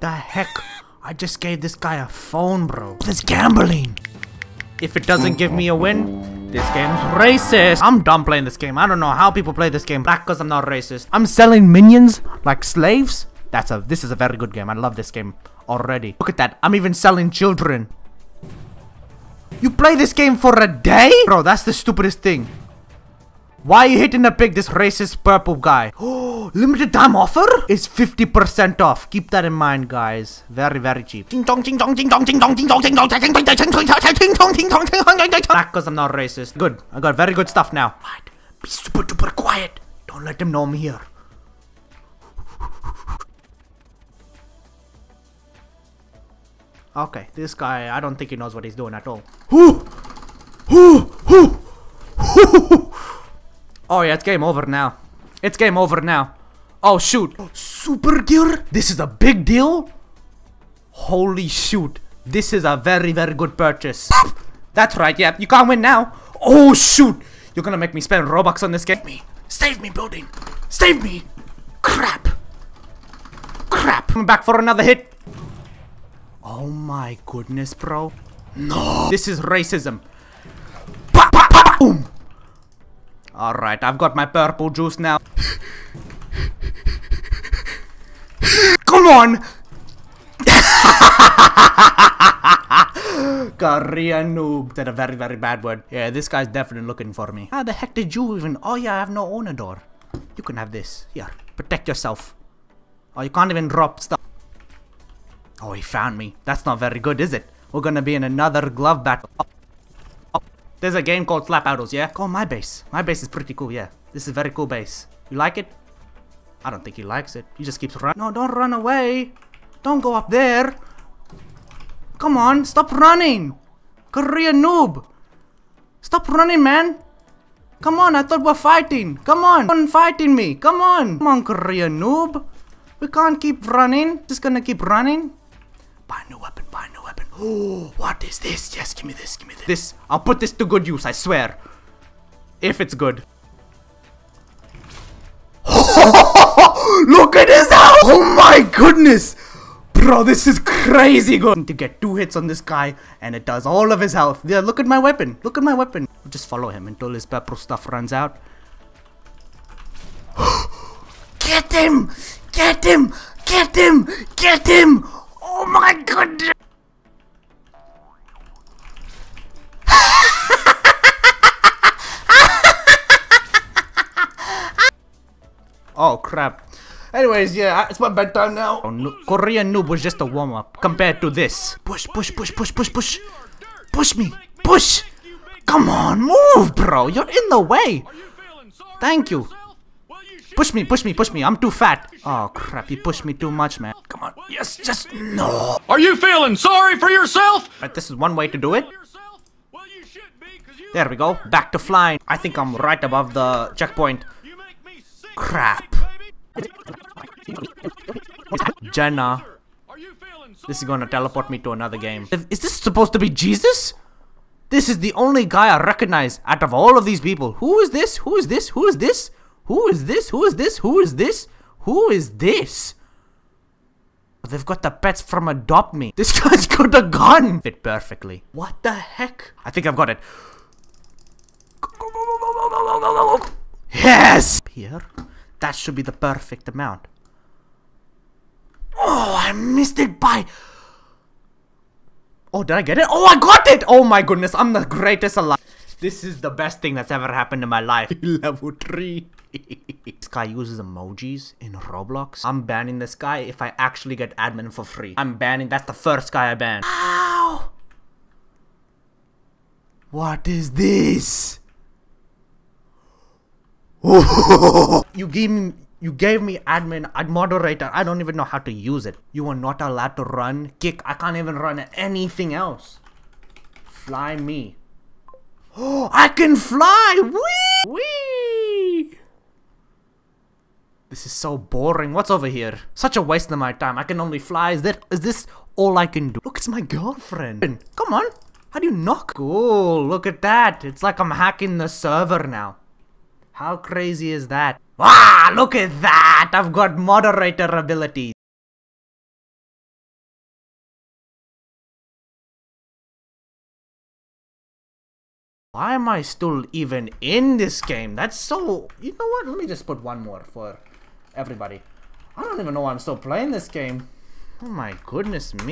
The heck? I just gave this guy a phone, bro. This gambling. If it doesn't give me a win, this game's racist. I'm done playing this game. I don't know how people play this game. Back because I'm not racist. I'm selling minions like slaves. That's a. This is a very good game. I love this game already. Look at that. I'm even selling children. You play this game for a day? Bro, that's the stupidest thing. Why are you hitting the pig, this racist purple guy? Oh, Oh, limited time offer is 50% off. Keep that in mind, guys. Very, very cheap. Back because I'm not racist. Good. I got very good stuff now. Right. Be super duper quiet. Don't let them know I'm here. Okay, this guy, I don't think he knows what he's doing at all. Oh yeah, it's game over now. It's game over now. Oh shoot. Super deal? This is a big deal? Holy shoot. This is a very, very good purchase. That's right, yeah. You can't win now. Oh shoot. You're gonna make me spend Robux on this game. Save me. Save me, building. Save me. Crap. Crap. I'm back for another hit. Oh my goodness, bro. No. This is racism. Alright, I've got my purple juice now. Come on! Korean noob. Said a very, very bad word. Yeah, this guy's definitely looking for me. How the heck did you even... Oh yeah, I have no owner door. You can have this. Here, protect yourself. Oh, you can't even drop stuff. Oh, he found me. That's not very good, is it? We're gonna be in another glove battle. Oh, oh. There's a game called Slap Idols, yeah? Call my base. My base is pretty cool, yeah. This is a very cool base. You like it? I don't think he likes it. He just keeps running. No, don't run away. Don't go up there. Come on, stop running. Korean noob. Stop running, man. Come on, I thought we're fighting. Come on, Come on fighting me. Come on. Come on, Korean noob. We can't keep running. Just gonna keep running. Buy a new weapon, buy a new weapon. Oh, what is this? Yes, give me this, give me this. This, I'll put this to good use, I swear. If it's good. This! Oh my goodness! Bro, this is crazy good. To get two hits on this guy, and it does all of his health. Yeah, look at my weapon. Look at my weapon. Just follow him until his purple stuff runs out. Get him! Get him! Get him! Get him! Oh my goodness! oh crap. Anyways, yeah, it's my bedtime now. Oh, no, Korean noob was just a warm up compared to this. Push, push, push, push, push, push. Push me. Push. Come on, move, bro. You're in the way. Thank you. Push me, push me, push me. I'm too fat. Oh, crap. You pushed me too much, man. Come on. Yes, just no. Are you feeling sorry for yourself? Right, this is one way to do it. There we go. Back to flying. I think I'm right above the checkpoint. Crap. Jenna. This is gonna teleport me to another game. Is this supposed to be Jesus? This is the only guy I recognize out of all of these people. Who is this? Who is this? Who is this? Who is this? Who is this? Who is this? Who is this? They've got the pets from Adopt Me. This guy's got a gun. Fit perfectly. What the heck? I think I've got it. Yes! Here. That should be the perfect amount. Oh, I missed it by... Oh, did I get it? Oh, I got it! Oh my goodness, I'm the greatest alive. This is the best thing that's ever happened in my life. Level 3. this guy uses emojis in Roblox. I'm banning this guy if I actually get admin for free. I'm banning, that's the first guy I ban. Ow! What is this? you gave me you gave me admin ad moderator. I don't even know how to use it. You are not allowed to run kick. I can't even run anything else. Fly me. Oh i can fly! Wee wee this is so boring. What's over here? Such a waste of my time. I can only fly. Is that is this all i can do? Look it's my girlfriend. Come on. How do you knock? Cool. Look at that. It's like i'm hacking the server now how crazy is that? Wow, look at that! I've got moderator abilities. Why am I still even in this game? That's so... You know what? Let me just put one more for everybody. I don't even know why I'm still playing this game. Oh my goodness me.